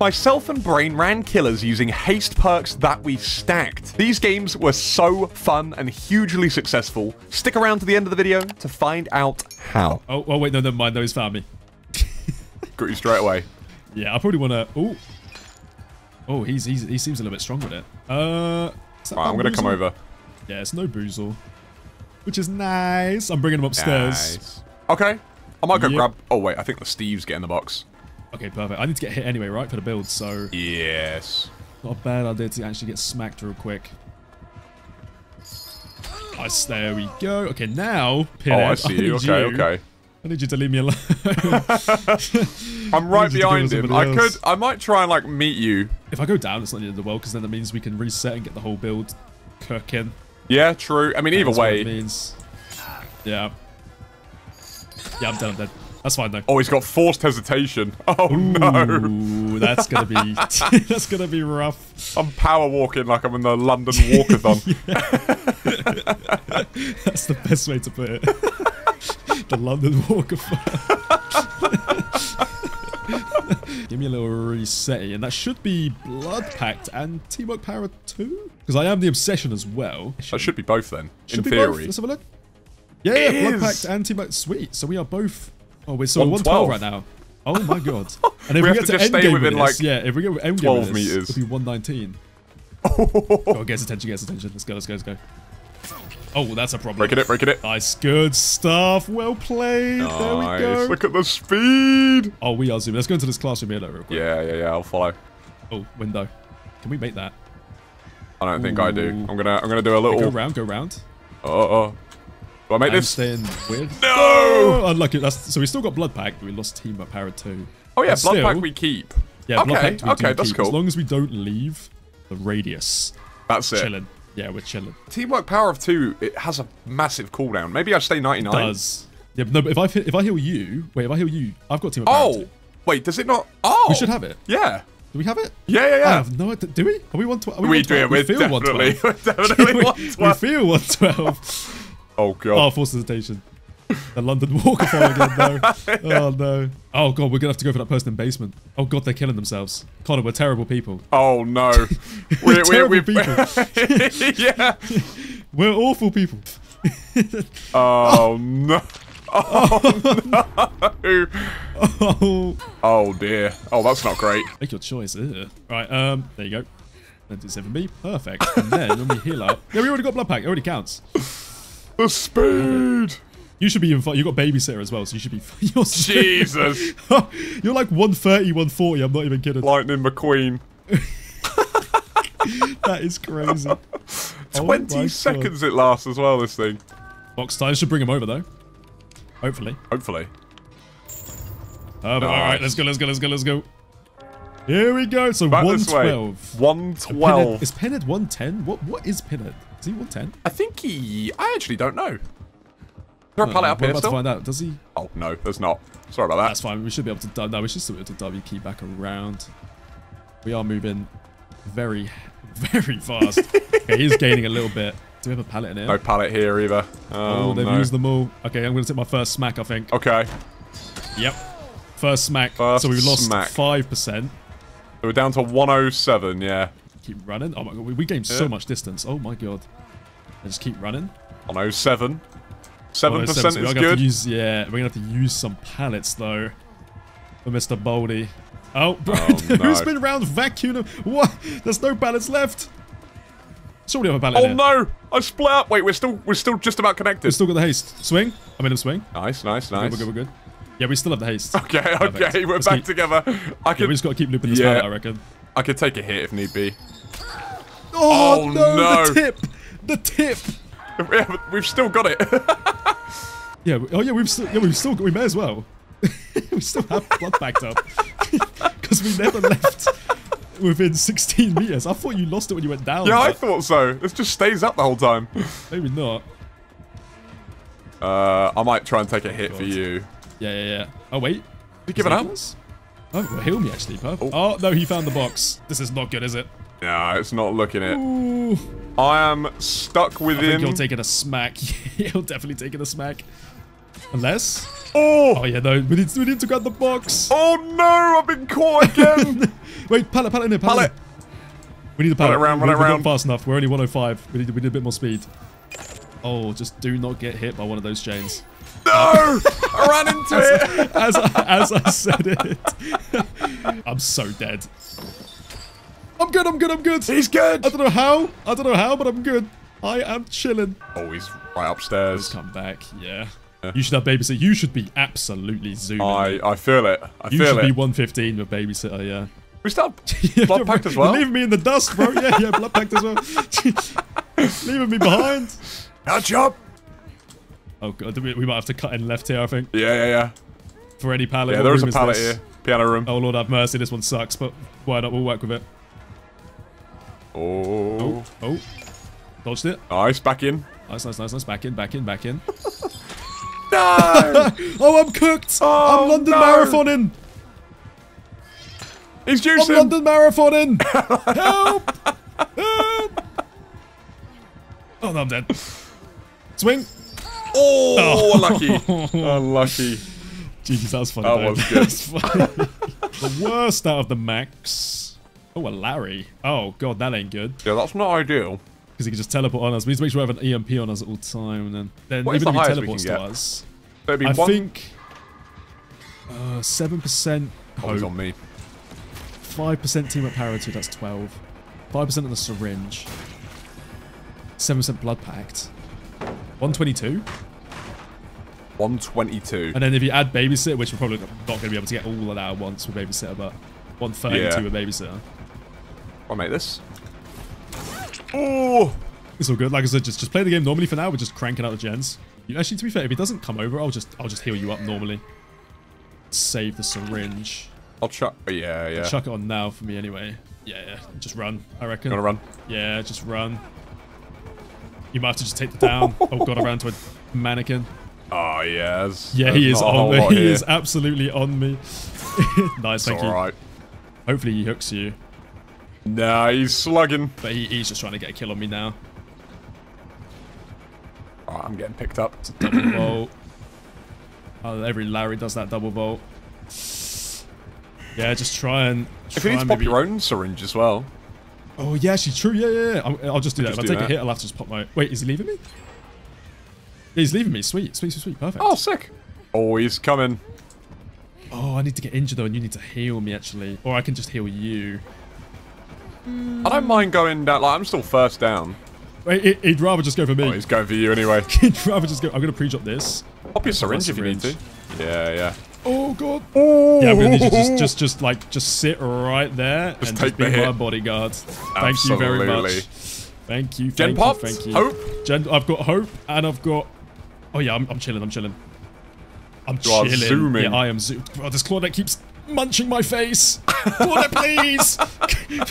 Myself and Brain ran killers using haste perks that we stacked. These games were so fun and hugely successful. Stick around to the end of the video to find out how. Oh, oh wait, no, never mind. No, he's found me. Got you straight away. Yeah, I probably want to... Oh. Oh, he's, he's, he seems a little bit strong with it. Uh, right, I'm going to come over. Yeah, it's no boozle. Which is nice. I'm bringing him upstairs. Nice. Okay. I might go yep. grab... Oh, wait. I think the Steve's getting the box. Okay, perfect. I need to get hit anyway, right, for the build, so... Yes. Not a bad idea to actually get smacked real quick. Nice, there we go. Okay, now, Pinhead, Oh, I see I you. Okay, you. okay. I need you to leave me alone. I'm right behind him. I could, I might try and like meet you. If I go down, it's not the end of the world because then that means we can reset and get the whole build cooking. Yeah, true. I mean, either way. means. Yeah. Yeah, I'm dead. I'm dead. That's fine though. Oh, he's got forced hesitation. Oh Ooh, no. that's gonna be that's gonna be rough. I'm power walking like I'm in the London Walkathon. that's the best way to put it. the London Walkathon. Give me a little reset, and that should be Blood Pact and Teamwork Power 2? Because I am the Obsession as well. That should be both then, should in theory. Both. Let's have a look. Yeah, yeah Blood Pact and Teamwork. Sweet. So we are both Oh, we're so 112 right now. Oh my god. And if we, we get to, to end game within this, like yeah, if we get end 12 game meters, it'll be 119. oh, get attention, get attention. Let's go, let's go, let's go. Oh, that's a problem. Breaking it, breaking it. Nice, good stuff. Well played. Nice. There we go. Look at the speed. Oh, we are zooming. Let's go into this classroom here, though, real quick. Yeah, yeah, yeah. I'll follow. Oh, window. Can we make that? I don't Ooh. think I do. I'm gonna, I'm gonna do a little. Go round, go round. Oh, oh. Do I make I'm this? staying weird. No! Oh, unlucky. That's, so we still got Blood Pact, but we lost Teamwork Power 2. Oh yeah, but Blood still, Pact we keep. Yeah, okay, Blood Pact we okay, that's keep. cool. As long as we don't leave the radius. That's it. Chilling. Yeah, we're chilling. Teamwork Power of 2, it has a massive cooldown. Maybe I stay 99. It does. Yeah, but no, but if I if I heal you, wait, if I heal you, I've got Teamwork oh, Power 2. wait, does it not? Oh! We should have it. Yeah. Do we have it? Yeah, yeah, yeah. I have no idea. Do we? Are we 112? Are we, we do it. We feel definitely, 112. definitely we, 112. we feel 112. Oh, God. Oh, forced hesitation. The London Walkathon again, no. Oh, no. Oh, God, we're going to have to go for that person in the basement. Oh, God, they're killing themselves. Connor, we're terrible people. Oh, no. we're, we're terrible we're, people. yeah. We're awful people. oh, no. Oh, no. Oh. oh, dear. Oh, that's not great. Make your choice. Ugh. Right, um, there you go. 97B. Perfect. And then when we heal up... Yeah, we already got blood pact. It already counts. The speed. You should be in. You got babysitter as well, so you should be. You're Jesus. you're like 130, 140. I'm not even kidding. Lightning McQueen. that is crazy. 20 oh seconds God. it lasts as well, this thing. Box time should bring him over, though. Hopefully. Hopefully. Uh, nice. All right, let's go, let's go, let's go, let's go. Here we go. So Back 112. 112. Is Pinhead 110? What What is Pinhead? Is he 110? I think he... I actually don't know there a pallet up here about still? to find out. Does he? Oh, no, there's not. Sorry about that. That's fine. We should be able to... No, we should still be able to W key back around. We are moving very, very fast. okay, he's gaining a little bit. Do we have a pallet in here? No pallet here either. Oh, oh they've no. used them all. Okay, I'm going to take my first smack, I think. Okay. Yep. First smack. First so we've lost smack. 5%. So we're down to 107, yeah. Keep running. Oh my god, we, we gained yeah. so much distance. Oh my god. I just keep running. 107. Seven Seven percent is good. Use, yeah, we're gonna have to use some pallets though for Mr. Baldy. Oh, bro, oh, who's been around vacuuming? What? There's no pallets left. Surely have a pallet. Oh here. no! I split up. Wait, we're still we're still just about connected. We've still got the haste. Swing. I'm in a swing. Nice, nice, nice. We're good, we're good, we're good. Yeah, we still have the haste. Okay, Perfect. okay, we're Let's back keep, together. I can. Yeah, we just got to keep looping this yeah, pallet, I reckon. I could take a hit if need be. Oh, oh no, no! The tip. The tip. We've still got it. yeah. Oh yeah. We've still. Yeah. We've still. We may as well. we still have blood pact up because we never left within 16 meters. I thought you lost it when you went down. Yeah. I thought so. It just stays up the whole time. Maybe not. Uh, I might try and take a hit for you. Yeah, yeah, yeah. Oh wait. You giving up? Oh, well, heal me actually, Puff. Oh. oh. no, he found the box. This is not good, is it? No, it's not looking it. Ooh. I am stuck with I him. think you're taking a smack. you're definitely taking a smack. Unless... Oh! Oh yeah, no, we need, we need to grab the box. Oh no, I've been caught again! Wait, pallet, pallet in here, pallet. Pallet! We need the pallet. Run it around, run it we're not around. fast enough. We're only 105. We need, we need a bit more speed. Oh, just do not get hit by one of those chains. No! I ran into it! As I, as I said it. I'm so dead. I'm good, I'm good, I'm good. He's good! I don't know how. I don't know how, but I'm good. I am chilling. Oh, he's right upstairs. Come back, yeah. You should have babysitter. You should be absolutely zooming. I, I feel it. I you feel it. You should be 115 with babysitter, yeah. we still have blood right. as well. Leaving me in the dust, bro. Yeah, yeah, blood pact as well. leaving me behind. Catch up! Oh god, we, we might have to cut in left here, I think, Yeah, yeah, yeah. for any pallet. Yeah, there is a pallet this? here. Piano room. Oh lord have mercy, this one sucks, but why not? We'll work with it. Oh. Oh, oh. dodged it. Nice, back in. Nice, nice, nice, nice. Back in, back in, back in. No! Oh, I'm cooked. Oh, I'm London no. marathoning. He's juicing! I'm! London marathoning. Help! Help! Oh no, I'm dead. Swing. Oh, unlucky. unlucky. Jesus, that was funny. That though. was good. That's funny. the worst out of the max. Oh, a Larry. Oh god, that ain't good. Yeah, that's not ideal. Because he can just teleport on us. We need to make sure we have an EMP on us at all time, and then then What even the if he teleports to us, be I one. think uh, seven percent Oh, on me. five percent team up two. That's twelve. Five percent on the syringe. Seven percent blood pact. One twenty-two. 122. And then if you add babysitter, which we're probably not going to be able to get all of that at once with babysitter, but 132 Yeah. with babysitter. I'll make this. Oh! It's all good. Like I said, just just play the game normally for now. We're just cranking out the gens. You, actually, to be fair, if he doesn't come over, I'll just I'll just heal you up normally. Save the syringe. I'll chuck. Oh, yeah, yeah. Chuck it on now for me anyway. Yeah, yeah. Just run. I reckon. Gonna run. Yeah, just run. You might have to just take the down. oh god, I ran to a mannequin. Ah, oh, yes. Yeah, There's he is not a whole on me. He here. is absolutely on me. nice, thank It's you. alright. Hopefully he hooks you. Nah, he's slugging. But he, he's just trying to get a kill on me now. Alright, I'm getting picked up. Double vault. Oh, every Larry does that double vault. Yeah, just try and. If you need to pop maybe- your own syringe as well. Oh, yeah, she's true. Yeah, yeah, yeah. I'll, I'll just do that. Just if I do take a hit, I'll have to just pop my. Wait, is he leaving me? Yeah, he's leaving me. Sweet, sweet, sweet, sweet. Perfect. Oh, sick. Oh, he's coming. Oh, I need to get injured though, and you need to heal me actually, or I can just heal you. I don't mind going down. Like, I'm still first down. Wait, he- he'd rather just go for me. Oh, he's going for you anyway. he'd rather just go. I'm gonna pre-drop this. Pop your syringe if you need to. Syringe. Yeah, yeah. Oh god. Oh. Yeah, I'm need to just, oh. just, just like, just sit right there Just and take just be the my bodyguards. bodyguard. Thank you very much. Thank you. Gen Thank popped? you. Thank you. Hope? Gen, I've got hope, and I've got. Oh yeah, I'm, I'm chilling. I'm chilling. I'm You are chilling. zooming. Yeah, I am zooming. Oh, this Claudette keeps munching my face. Claudette, please,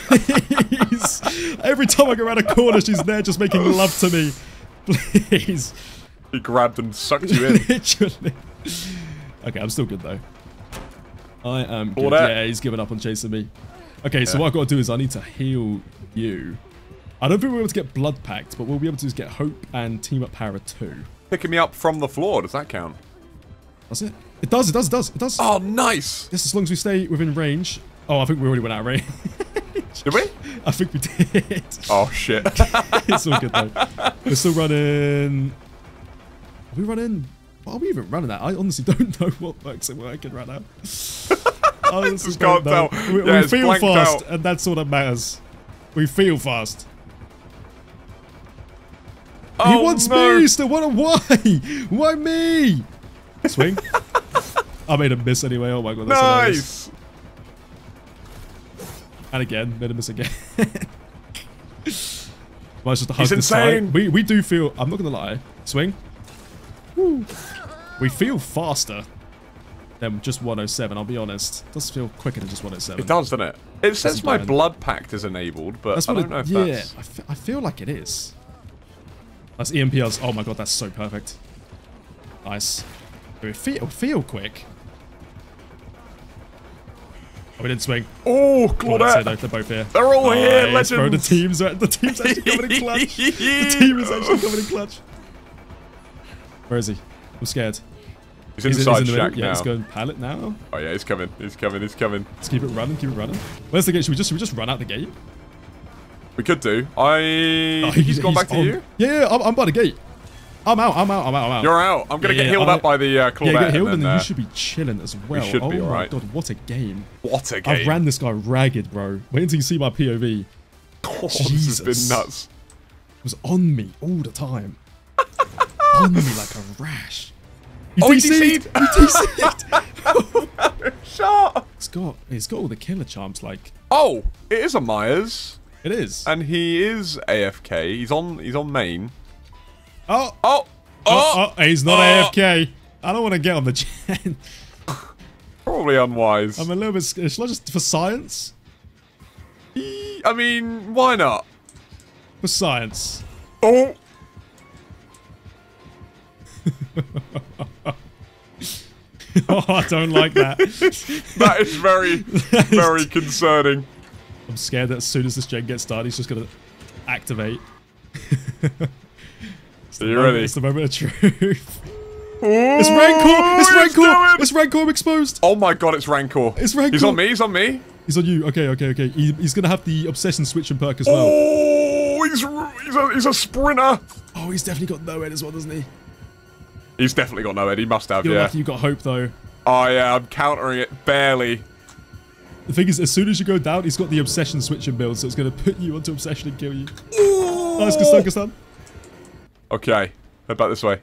please. Every time I go around a corner, she's there just making love to me. Please. He grabbed and sucked you in. Literally. Okay, I'm still good though. I am good. Yeah, he's given up on chasing me. Okay, so what I've got to do is I need to heal you. I don't think we're able to get blood pact, but what we'll be able to do is get hope and team up power 2. Picking me up from the floor. Does that count? That's it. It does, it does, it does, it does. Oh, nice. Yes, as long as we stay within range. Oh, I think we already went out of range. Did we? I think we did. Oh, shit. it's all good though. We're still running. Are we running? What are we even running that? I honestly don't know what works and working right now. I Just can't know. tell. We, Yeah, we feel fast, out. and that's all that matters. We feel fast. he Oh, wants no. me still. What? a Why? Why me? Swing. I made a miss anyway. Oh my god, that's hilarious. Nice. And again, made him miss again. Might just hug He's side. insane. We we do feel. I'm not gonna lie. Swing. Woo. We feel faster than just 107. I'll be honest. It does feel quicker than just 107. It does, doesn't it? It says my bad. blood pact is enabled, but That's I don't know if yeah, that's... I, I feel like it is. That's EMPRs. Oh my god, that's so perfect. Nice. We feel feel quick. Oh, we didn't swing. Oh, Oh, that's Claudette. They're both here. They're all here, Nice, Bro, the team's. The team's actually coming in clutch. The team is actually coming in clutch. Where is he? I'm scared. He's it- is inside in the middle? shack Yeah, now. it's going pallet now. Oh yeah, he's coming. He's coming. He's coming. Let's keep it running, keep it running. Where's the gate? Should we just, should we just run out the gate? We could do. I. Oh, think he's gone back to you. Yeah, yeah, I'm, I'm by the gate. I'm out, I'm out, I'm out, I'm out. You're out. I'm gonna Yeah, get yeah, healed I- up by the uh, yeah, get healed and and then then, you uh, should be chilling as well. should oh be my alright. god, what a game. what a game! I ran this guy ragged, bro. Wait until you see my POV. It Oh, this has been nuts. was on me all the time. on me like a rash. You Oh, DC'd! You DC'd! Shot. It's got, it's got all the killer charms, like, Oh, it is a Myers, it is. and he is AFK. He's on. He's on main. oh, Oh. oh, oh, oh. oh he's not Oh. AFK. I don't want to get on the gen. Probably unwise. I'm a little bit scared. Shall I just, for science? I mean, why not? For science. Oh. oh, I don't like that. That is very, very concerning. I'm scared that as soon as this gen gets started, he's just going to activate. Are you ready? It's the moment of truth. It's It's Rancor! It's Rancor! doing- It's Rancor exposed! Oh my god, it's Rancor. It's Rancor. He's on me, he's on me. He's on you. Okay, okay, okay. He, he's going to have the obsession switch and perk as well. Oh, he's, he's, a, he's a sprinter. Oh, he's definitely got NOED as well, doesn't he? He's definitely got NOED. He must have, You're yeah. lucky you got hope, though. Oh yeah, I'm countering it barely. The thing is, as soon as you go down, he's got the obsession switch and build, so it's going to put you onto obsession and kill you. Nice, good stun, good stun. Okay, head back this way.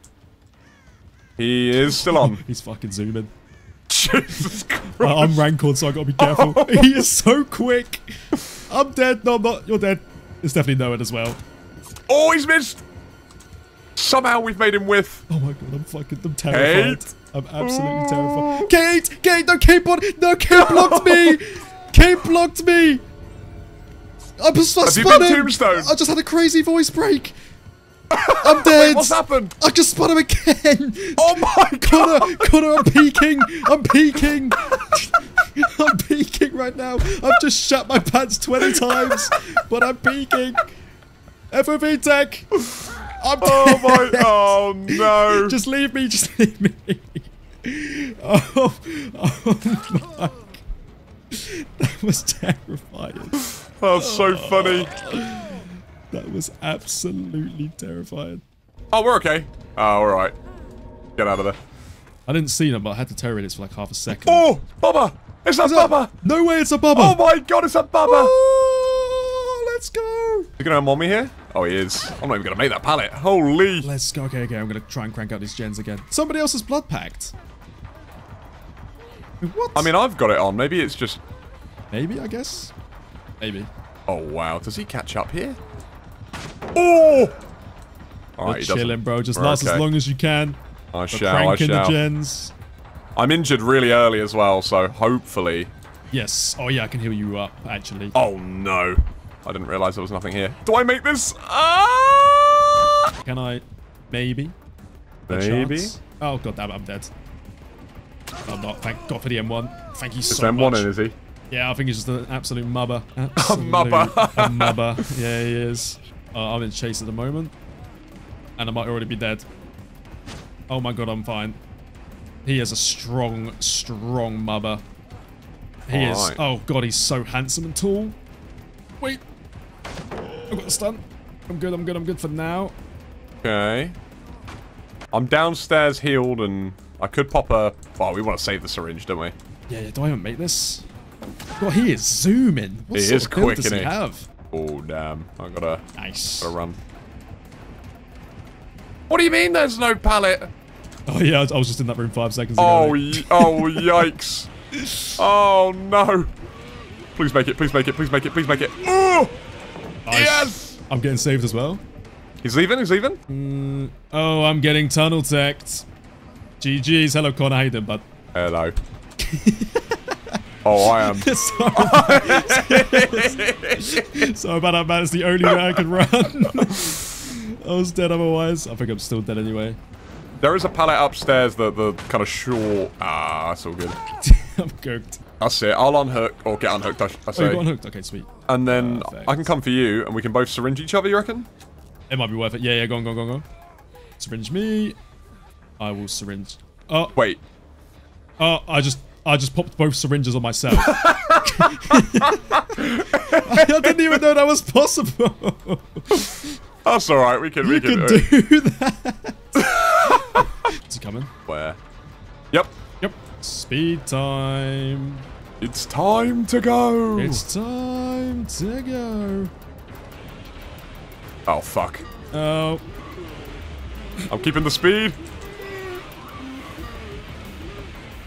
He is still on. He's fucking zooming. Jesus Christ. I- I'm rankled, so I gotta be careful. he is so quick. I'm dead. No, I'm not. You're dead. It's definitely no one as well. Oh, he's missed. Somehow we've made him with. Oh my god, I'm fucking. I'm terrified. Kate? I'm absolutely terrified. Mm. Kate, Kate, no, Kate, no, Kate blocked me. Kate blocked me. I just Have you spun him. tombstone? I just had a crazy voice break. I'm dead. What's happened? I just spun him again. Oh my god. Connor, Connor, I'm peeking. I'm peeking. I'm peeking right now. I've just shut my pants 20 times, but I'm peeking. FOV tech. I'm Oh my. Oh no. Just leave me. Just leave me. Oh, oh my. That was terrifying. That's so oh. funny. That was absolutely terrifying. Oh, we're okay. Oh, all right. Get out of there. I didn't see them, but I had to terror it for like half a second. Oh, Bubba. It's a Is that- Bubba. No way, it's a bubba. Oh my god, it's a Bubba. Oh, let's go. Is he gonna mom me here? Oh, he is. I'm not even gonna make that pallet. Holy. Let's go. Okay, okay, I'm gonna try and crank out these gens again. Somebody else's blood pact. What? I mean, I've got it on. Maybe it's just. maybe, I guess. Maybe. Oh wow, does he catch up here? Oh. All right, chilling, bro. Just last as long as you can. I We're shall. I cranking the shall. gens. I'm injured really early as well, so hopefully. Yes. Oh yeah, I can heal you up. Actually. Oh no. I didn't realise there was nothing here. Do I make this? Ah! Can I? Maybe. Maybe. Oh god damn I'm dead. I'm not. Thank God for the M1. Thank you Is so M1 much. in, is he? Yeah, I think he's just an absolute mubber. Absolute mubber. a mubber. Yeah, he is. Uh, I'm in chase at the moment. And I might already be dead. Oh my god, I'm fine. He is a strong, strong mubber. He is. Alright. Oh god, he's so handsome and tall. Wait. I've got the stun. I'm good, I'm good, I'm good for now. Okay. I'm downstairs healed and I could pop a... Oh, we want to save the syringe, don't we? Yeah, yeah, do I even make this? God, he is zooming. What He is quick, does he he? have? Oh, damn. I gotta, Nice. gotta run. What do you mean there's no pallet? Oh yeah, I was- just in that room five seconds ago. Oh, y oh, yikes. Oh, no. Please make it, please make it, please make it, please make it. Oh! Nice. Yes! I'm getting saved as well. He's leaving, he's leaving? Oh, I'm getting tunnel teched. GG's. Hello, Connor. How you doing, bud? Hello. oh, I am. Sorry. Sorry about that, man. It's the only way I can run. I was dead otherwise. I think I'm still dead anyway. There is a pallet upstairs that the kind of short... Ah, that's all good. I'm cooked. That's it. I'll unhook, or get unhooked, I, I Oh, you say. got unhooked. Okay, sweet. And then. I can come for you, and we can both syringe each other, you reckon? It might be worth it. Yeah, yeah. Go on, go on, go on, go on. Syringe me. I will syringe Oh, Wait. oh, I just, I just popped both syringes on myself. I didn't even know that was possible. That's all right. We can. You we can. can uh, do that. Is he coming? Where? Yep. Yep. Speed time. It's time to go. It's time to go. Oh fuck. Oh, I'm keeping the speed.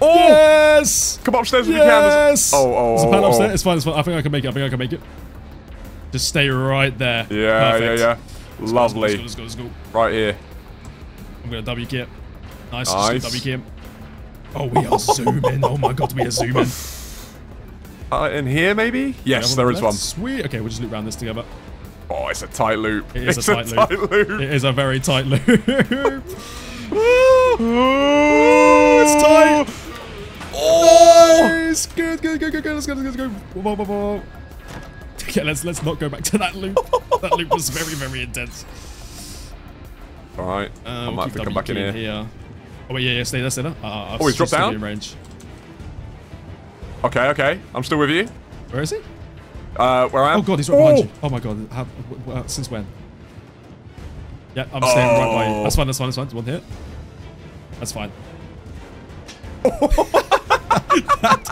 Oh! yes! Come upstairs if you can. Yes! There's- Oh, oh, There's a oh, pan oh. upstairs. It's fine. It's fine. I think I can make it. I think I can make it. Just stay right there. Yeah, Perfect. yeah, yeah. Let's Lovely. Let's go, let's go, let's go. Right here. I'm gonna W kit. Nice. Nice. W kit. Oh, we are zooming. Oh my god, we are zooming. Uh, in here, maybe? Yes, there is one. Sweet. Okay, we'll just loop around this together. Oh, it's a tight loop. It is it's a tight loop. loop. It is a very tight loop. Oh, it's tight. Oh! Nice. Good, good, good, good, good. Let's go, let's go, let's go. Whoa, whoa, whoa. Okay, let's let's not go back to that loop. that loop was very, very intense. All right. Uh, I might have to come back in W here. Oh wait, yeah, yeah, stay there, stay there. Uh, Oh, he's dropped down? Range. Okay, okay. I'm still with you. Where is he? Uh, where I am? Oh god, he's right behind you. Oh my god, how, w- since when? Yeah, I'm staying right by you. Oh. That's fine, that's fine, that's fine. One hit. That's fine. that,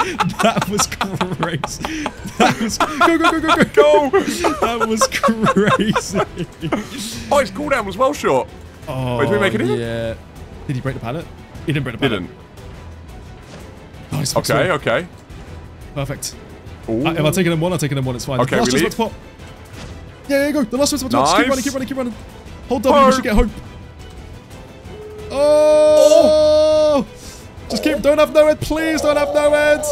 that was crazy. That was go go go go go Go! That was crazy. oh, his cooldown was well short. Oh, Wait, did we make it in? Yeah. Did he break the pallet? He didn't break the pallet. Didn't. Nice. Okay, okay. Perfect. Uh, if I take him one, I take taking him one. It's fine. Okay, the last we one's about to pop. Yeah, yeah, go. The last one's about to pop. Just keep running, keep running, keep running. Hold W, we should get hope. Oh! oh! Just keep. Don't have NOED, please. Don't have NOED.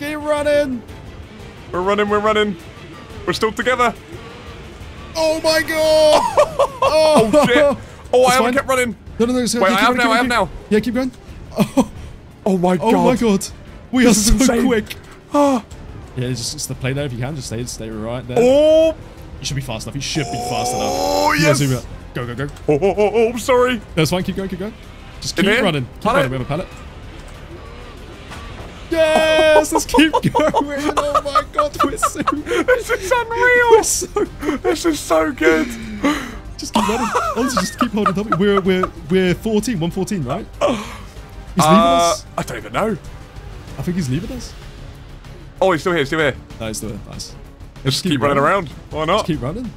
Keep running. We're running, we're running. We're still together. Oh my god! oh Shit. Oh, I haven't fine. kept running. No, no, no. So Wait, I have running, now, I have now. Yeah, keep going. Oh, Oh my god. oh my god. We are This is so insane. quick. Ah. Yeah, just, just the play there if you can. Just stay, stay right there. Oh, You should be fast enough. You should be fast enough. oh Yeah, yes. zoom out. Go, go, go. Oh, oh, oh, oh, I'm sorry. That's fine. Keep going. Keep going. Just keep here? running. Keep Pallet? running. We have a pallet. Yes! Let's keep going. Oh my god, we're so This is unreal. we're so This is so good. just keep running. Honestly, just keep holding W. We're we're we're 14, 114, right? He's leaving Uh, us. I don't even know. I think he's leaving us. Oh, he's still here, still here. Nice, nice. nice. Just keep running around. Why not? Just keep running.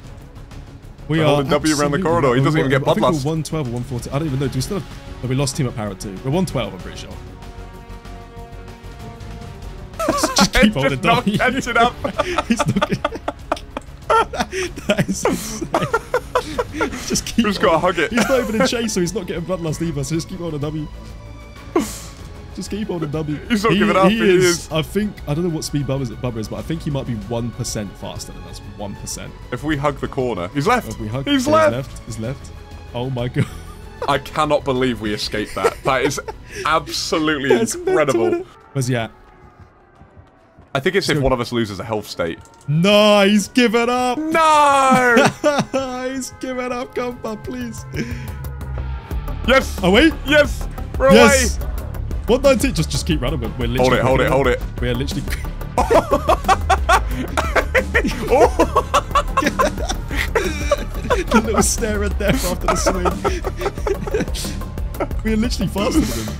We We're are holding W around the corridor. He doesn't even get I think we're 112 or 114. I don't even know. Do we still have... Oh, we lost Teamwork Power 2. We're 112, I'm pretty sure. just, just keep holding Just not W. catching up. He's not. that is insane. just keep. Just gotta hug it. He's not even in chase, so he's not getting bloodlust either. So just keep holding the W. Just keep holding W. He's not giving up, he is. I think I don't know what speed Bubba is, Bubba is, but I think he might be one percent faster than us. One percent. If we hug the corner, he's left. If we hug, he's left. He's left. He's left. Oh my god. I cannot believe we escaped that. That is absolutely That's incredible. Where's he at? I think it's if one of us loses a health state. No, he's given up. No! he's given up. Come on, please. yes! Away? Yes! We're Yes. away! 119. Just, just keep running. We're, we're Hold it, hold it, hold it. We're literally. the little stare at death after the swing. we're literally faster than them.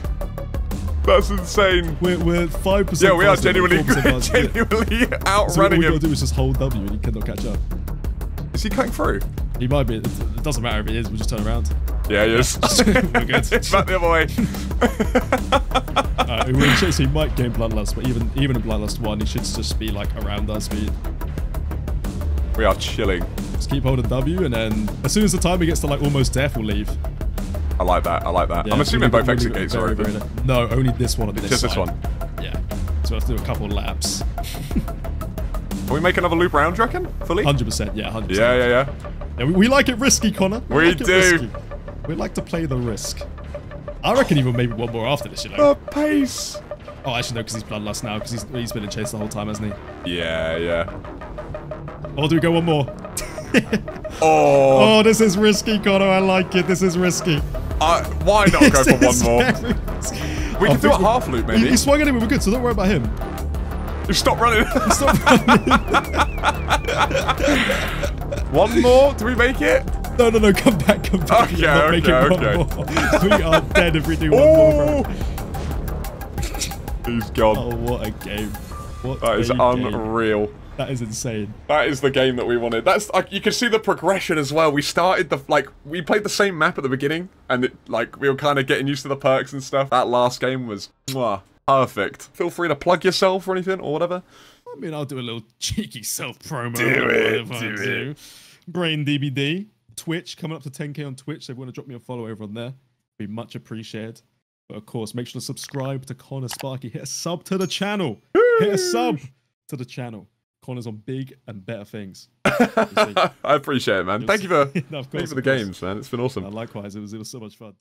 That's insane. We're we're five percent. Yeah, we are genuinely, genuinely So all outrunning we gotta do is just hold W and he cannot catch up. Is he cutting through? He might be. It, it doesn't matter if he is. We'll just turn around. Yeah, he is. We're good. back the other way. Uh, in chase, he might gain bloodlust, but even even in bloodlust one, he should just be like around our speed. We are chilling. Just keep holding W, and then as soon as the timer gets to like almost death, we'll leave. I like that. I like that. Yeah, I'm assuming both leave- exit gates are open. No, only this one on this Just this one. Yeah. So we have to do a couple laps. Can we make another loop round, do you reckon? Fully? 100%, yeah, 100%. Yeah, yeah, yeah. Yeah, we, we like it risky, Connor. We like it do. Risky. We like to play the risk. I reckon even maybe one more after this, you The know. pace. Oh, actually, no, because he's bloodlust now, because he's, he's been in chase the whole time, hasn't he? Yeah, yeah. Or do we go one more? Oh, Oh, this is risky, Connor. I like it. This is risky. Uh, why not go for one more? We I can do a half loop, maybe. he swung at him, We're good, so don't worry about him. Just stop running. Stop running. one more? Do we make it? No, no, no, come back, come back. Okay, okay, okay. more. we are dead if we do one more, Oh! bro. He's gone. Oh, what a game. What that is a game. unreal. That is insane. That is the game that we wanted. That's like you can see the progression as well. We started the like we played the same map at the beginning, and it, like we were kind of getting used to the perks and stuff. That last game was mwah, perfect. Feel free to plug yourself or anything or whatever. I mean, I'll do a little cheeky self promo. Do it, do do. Brain DBD, Twitch, coming up to 10k on Twitch. So if you want to drop me a follow over on there, be much appreciated. But of course, make sure to subscribe to Connor Sparkyy. Hit a sub to the channel. Hit a sub to the channel. Connor's on big and better things. I appreciate it, man. Thank you for No, of thank you for the course. games, man. It's been awesome. Uh, likewise, it was it was so much fun.